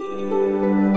Música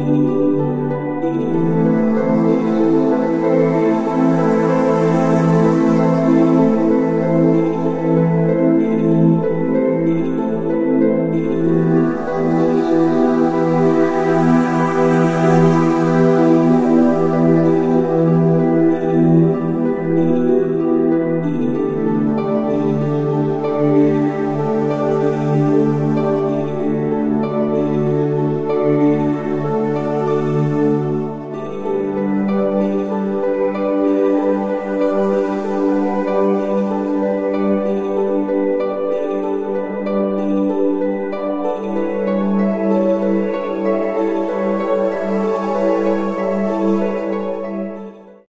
Ooh.